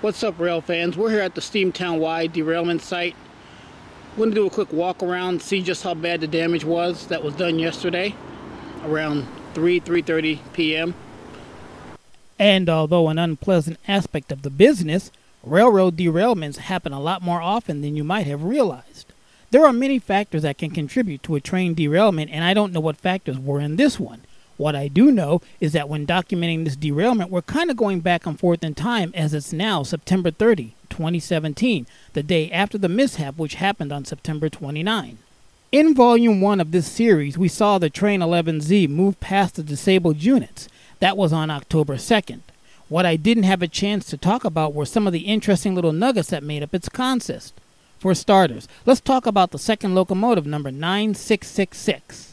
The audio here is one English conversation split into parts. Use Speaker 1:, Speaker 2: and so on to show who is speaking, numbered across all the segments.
Speaker 1: What's up, rail fans? We're here at the Steamtown Y derailment site. We're going to do a quick walk around, see just how bad the damage was that was done yesterday around 3 3:30 p.m.
Speaker 2: And although an unpleasant aspect of the business, railroad derailments happen a lot more often than you might have realized. There are many factors that can contribute to a train derailment, and I don't know what factors were in this one. What I do know is that when documenting this derailment, we're kind of going back and forth in time as it's now September 30, 2017, the day after the mishap which happened on September 29. In Volume 1 of this series, we saw the Train 11Z move past the disabled units. That was on October 2nd. What I didn't have a chance to talk about were some of the interesting little nuggets that made up its consist. For starters, let's talk about the second locomotive number 9666.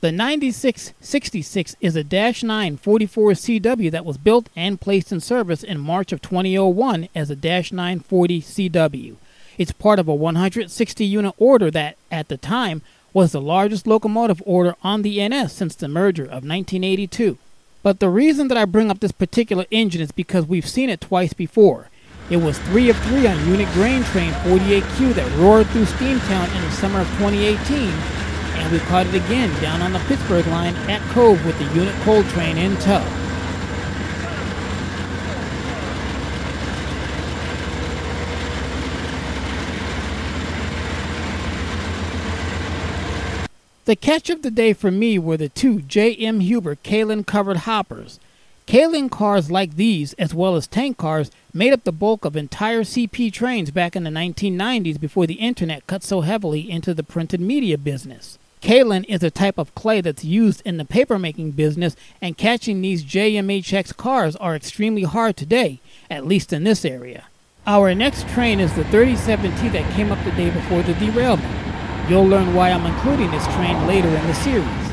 Speaker 2: The 9666 is a Dash 9 44CW that was built and placed in service in March of 2001 as a Dash 940 CW. It's part of a 160 unit order that, at the time, was the largest locomotive order on the NS since the merger of 1982. But the reason that I bring up this particular engine is because we've seen it twice before. It was 3 of 3 on Unit Grain Train 48Q that roared through Steamtown in the summer of 2018 and we caught it again down on the Pittsburgh line at Cove with the unit coal train in tow. The catch of the day for me were the two J.M. Huber kaolin covered hoppers. Kaolin cars like these, as well as tank cars, made up the bulk of entire CP trains back in the 1990s before the internet cut so heavily into the printed media business. Kaolin is a type of clay that's used in the papermaking business, and catching these JMHX cars are extremely hard today, at least in this area. Our next train is the 37T that came up the day before the derailment. You'll learn why I'm including this train later in the series.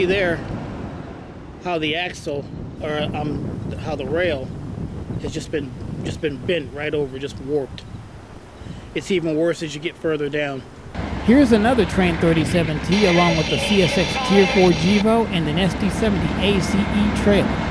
Speaker 2: See there how the axle or um, how the rail has just been just been bent right over, just warped. It's even worse as you get further down.
Speaker 3: Here's another Train 37T along with the CSX Tier 4 Gevo and an SD70 ACE trailer.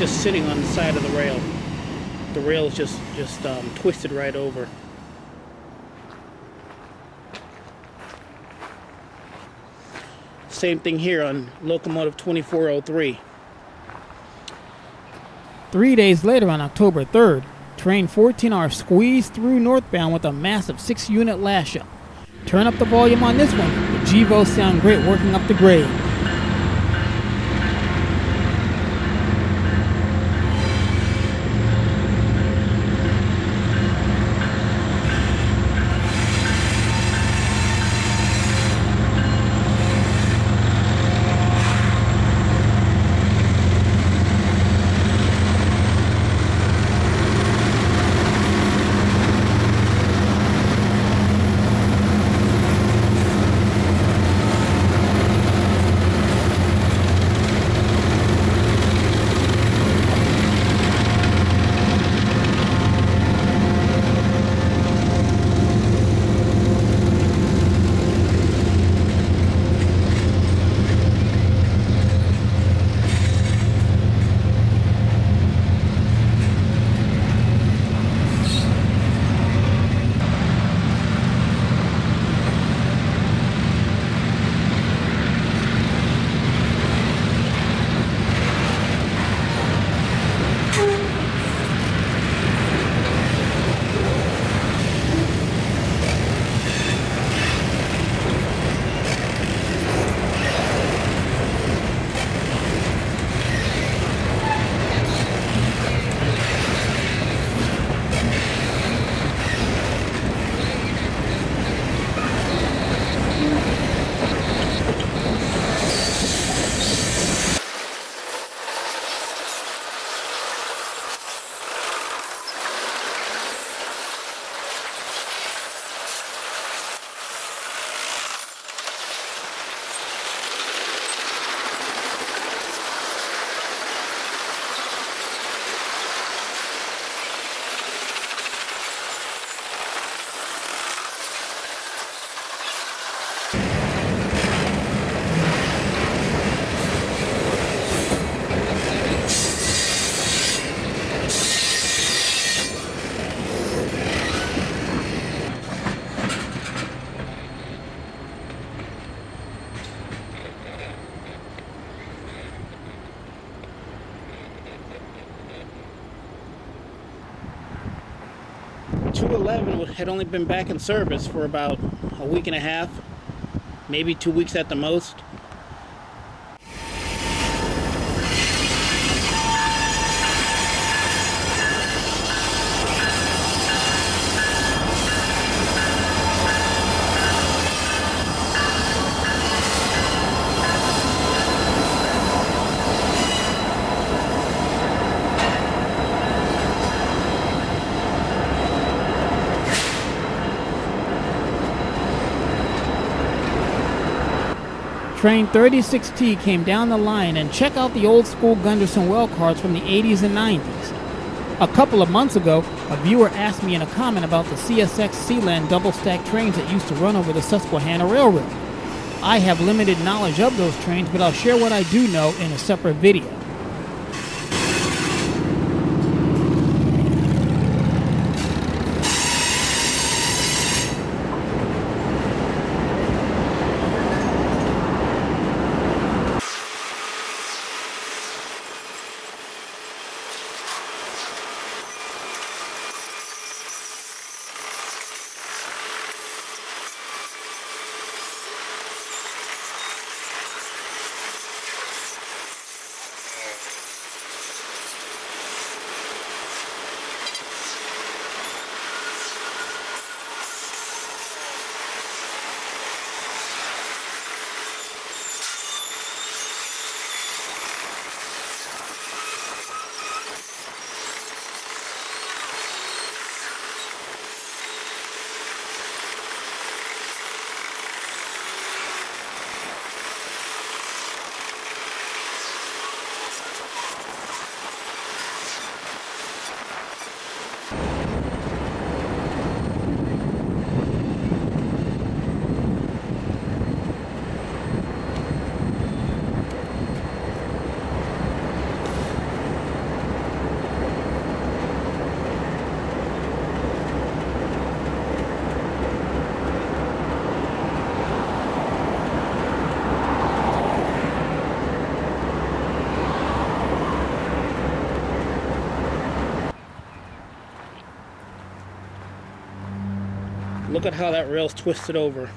Speaker 2: Just sitting on the side of the rail. The rail is just just um, twisted right over. Same thing here on locomotive 2403.
Speaker 3: Three days later, on October 3rd, train 14R squeezed through northbound with a massive six unit lash up. Turn up the volume on this one. The Gevos sound great working up the grade.
Speaker 2: 211 had only been back in service for about a week and a half, maybe two weeks at the most.
Speaker 3: Train 36T came down the line and check out the old school Gunderson well cars from the 80s and 90s. A couple of months ago, a viewer asked me in a comment about the CSX Sealand double stack trains that used to run over the Susquehanna Railroad. I have limited knowledge of those trains, but I'll share what I do know in a separate video.
Speaker 2: Look at how that rail's twisted over.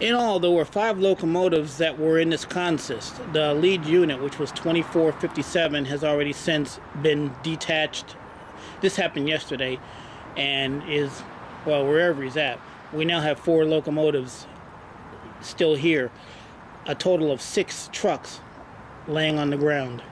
Speaker 2: In all, there were five locomotives that were in this consist. The lead unit, which was 2457, has already since been detached. This happened yesterday and is, well, wherever he's at. We now have four locomotives still here, a total of six trucks laying on the ground.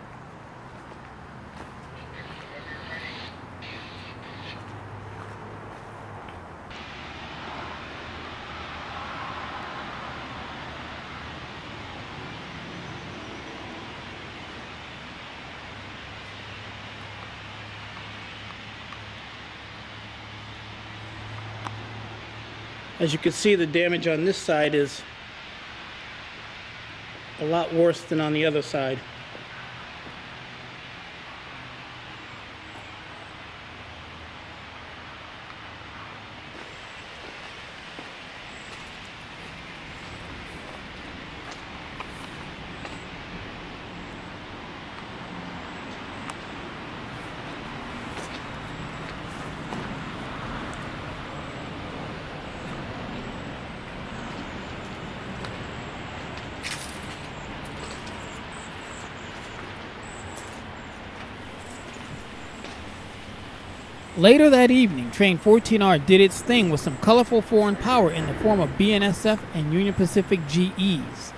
Speaker 2: As you can see, the damage on this side is a lot worse than on the other side.
Speaker 3: Later that evening, Train 14R did its thing with some colorful foreign power in the form of BNSF and Union Pacific GEs.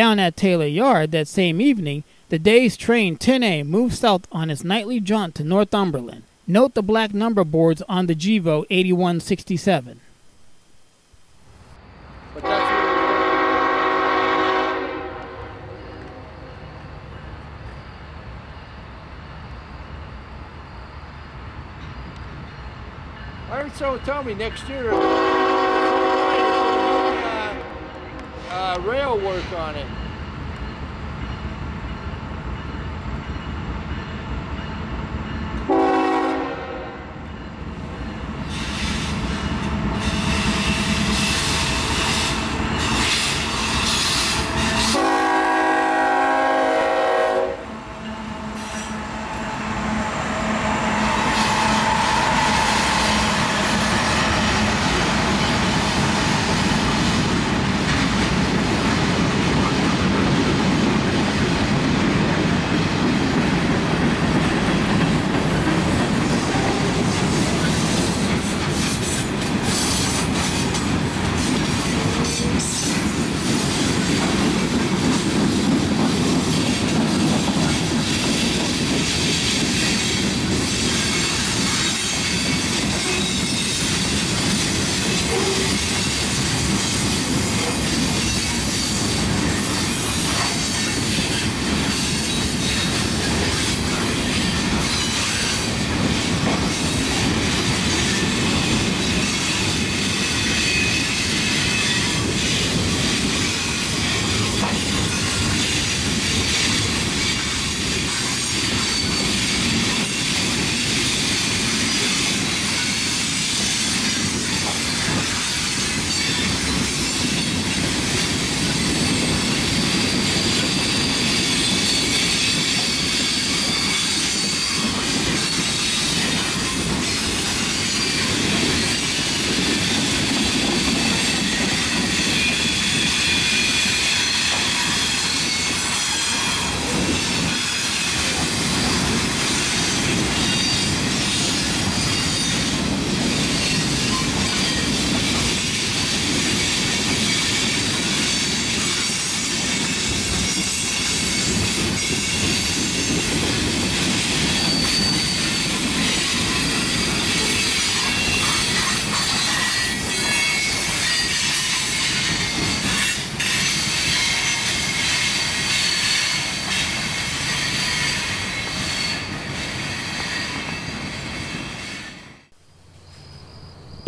Speaker 2: Down at Taylor Yard that same evening, the day's train 10A moved south on its nightly jaunt to Northumberland. Note the black number boards on the GEVO 8167.
Speaker 4: But that's where I tell me next year rail work on it.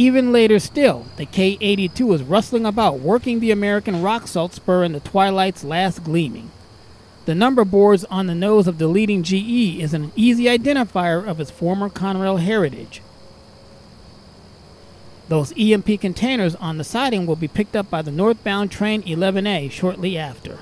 Speaker 2: Even later still, the K 82 was rustling about, working the American rock salt spur in the twilight's last gleaming. The number boards on the nose of the leading GE is an easy identifier of its former Conrail heritage. Those EMP containers on the siding will be picked up by the northbound train 11A shortly after.